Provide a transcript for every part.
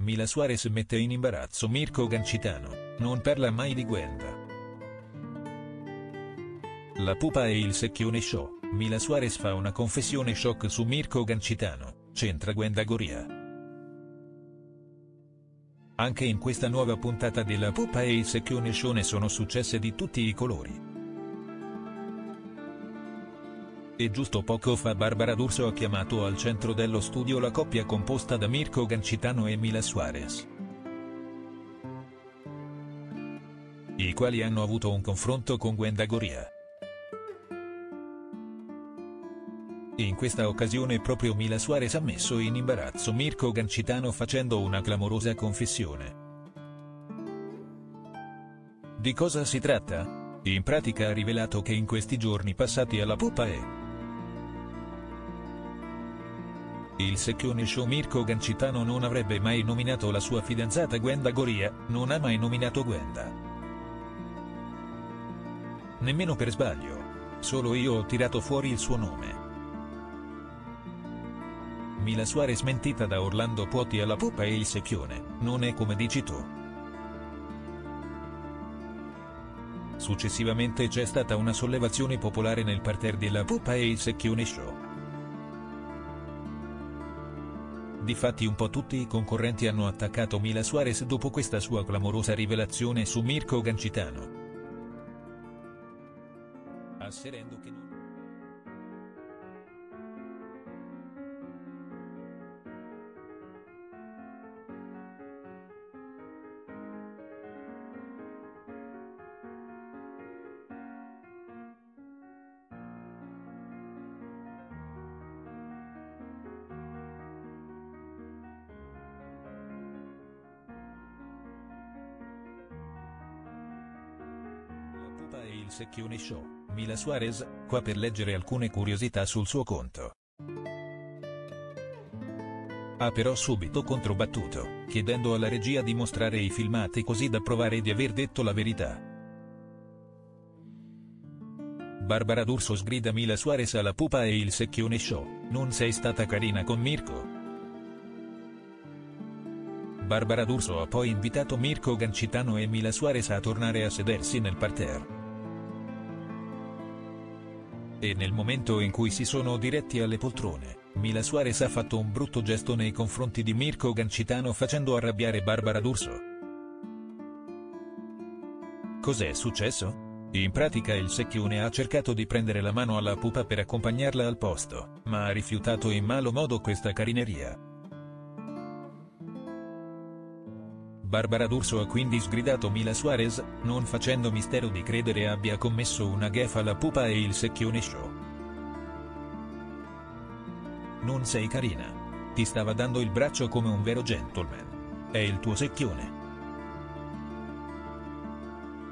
Mila Suarez mette in imbarazzo Mirko Gancitano, non parla mai di Gwenda. La pupa e il secchione show, Mila Suarez fa una confessione shock su Mirko Gancitano, c'entra Gwenda Goria. Anche in questa nuova puntata della pupa e il secchione show ne sono successe di tutti i colori. E giusto poco fa Barbara D'Urso ha chiamato al centro dello studio la coppia composta da Mirko Gancitano e Mila Suarez. I quali hanno avuto un confronto con Gwenda Goria. In questa occasione proprio Mila Suarez ha messo in imbarazzo Mirko Gancitano facendo una clamorosa confessione. Di cosa si tratta? In pratica ha rivelato che in questi giorni passati alla pupa è Il secchione show Mirko Gancitano non avrebbe mai nominato la sua fidanzata Gwenda Goria, non ha mai nominato Gwenda. Nemmeno per sbaglio. Solo io ho tirato fuori il suo nome. Mila Suarez mentita da Orlando Puoti alla pupa e il secchione, non è come dici tu. Successivamente c'è stata una sollevazione popolare nel parterre della pupa e il secchione show. Difatti un po' tutti i concorrenti hanno attaccato Mila Suarez dopo questa sua clamorosa rivelazione su Mirko Gancitano. Asserendo che non... il secchione show, Mila Suarez, qua per leggere alcune curiosità sul suo conto. Ha però subito controbattuto, chiedendo alla regia di mostrare i filmati così da provare di aver detto la verità. Barbara D'Urso sgrida Mila Suarez alla pupa e il secchione show, non sei stata carina con Mirko? Barbara D'Urso ha poi invitato Mirko Gancitano e Mila Suarez a tornare a sedersi nel parterre. E nel momento in cui si sono diretti alle poltrone, Mila Suarez ha fatto un brutto gesto nei confronti di Mirko Gancitano facendo arrabbiare Barbara D'Urso. Cos'è successo? In pratica il secchione ha cercato di prendere la mano alla pupa per accompagnarla al posto, ma ha rifiutato in malo modo questa carineria. Barbara D'Urso ha quindi sgridato Mila Suarez, non facendo mistero di credere abbia commesso una gaffa alla pupa e il secchione show. Non sei carina. Ti stava dando il braccio come un vero gentleman. È il tuo secchione.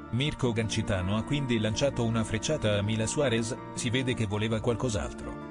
Mirko Gancitano ha quindi lanciato una frecciata a Mila Suarez, si vede che voleva qualcos'altro.